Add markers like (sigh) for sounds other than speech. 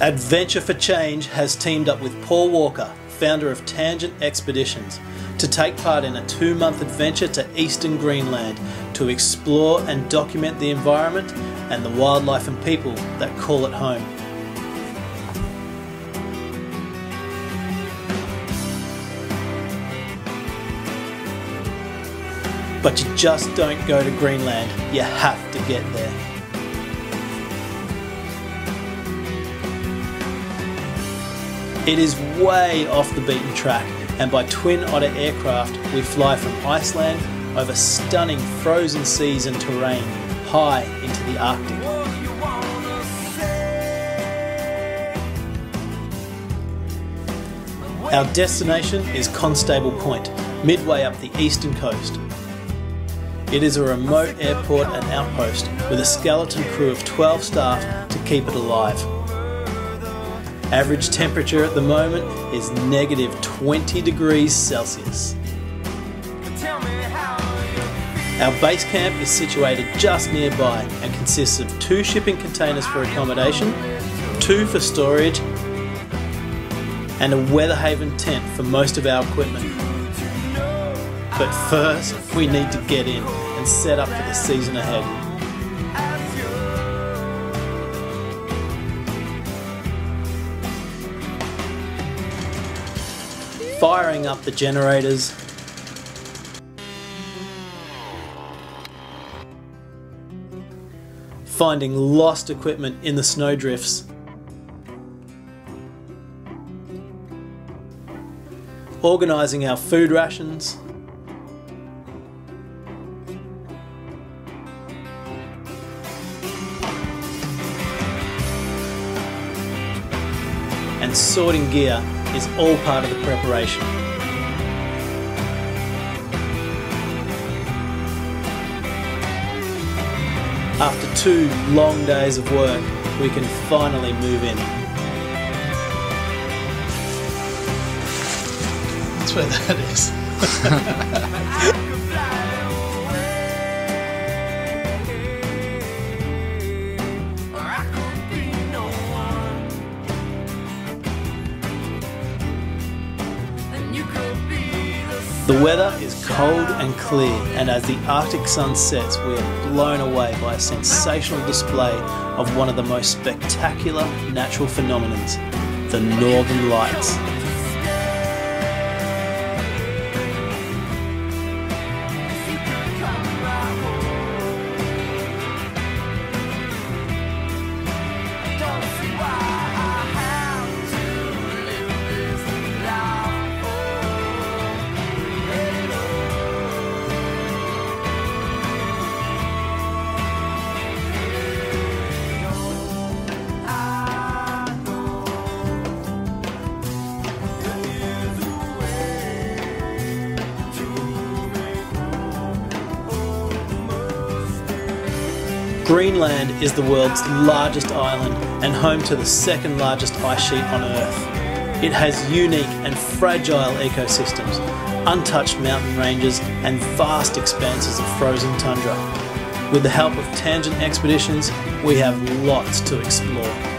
Adventure for Change has teamed up with Paul Walker, founder of Tangent Expeditions, to take part in a two month adventure to eastern Greenland to explore and document the environment and the wildlife and people that call it home. But you just don't go to Greenland, you have to get there. It is way off the beaten track, and by Twin Otter aircraft, we fly from Iceland over stunning frozen seas and terrain high into the Arctic. Our destination is Constable Point, midway up the eastern coast. It is a remote airport and outpost with a skeleton crew of 12 staff to keep it alive. Average temperature at the moment is negative 20 degrees Celsius. Our base camp is situated just nearby and consists of two shipping containers for accommodation, two for storage, and a weather haven tent for most of our equipment. But first, we need to get in and set up for the season ahead. Firing up the generators. Finding lost equipment in the snowdrifts. Organising our food rations. and sorting gear is all part of the preparation. After two long days of work, we can finally move in. That's where that is. (laughs) The weather is cold and clear, and as the Arctic sun sets, we are blown away by a sensational display of one of the most spectacular natural phenomena, the Northern Lights. Greenland is the world's largest island and home to the second largest ice sheet on Earth. It has unique and fragile ecosystems, untouched mountain ranges, and vast expanses of frozen tundra. With the help of Tangent Expeditions, we have lots to explore.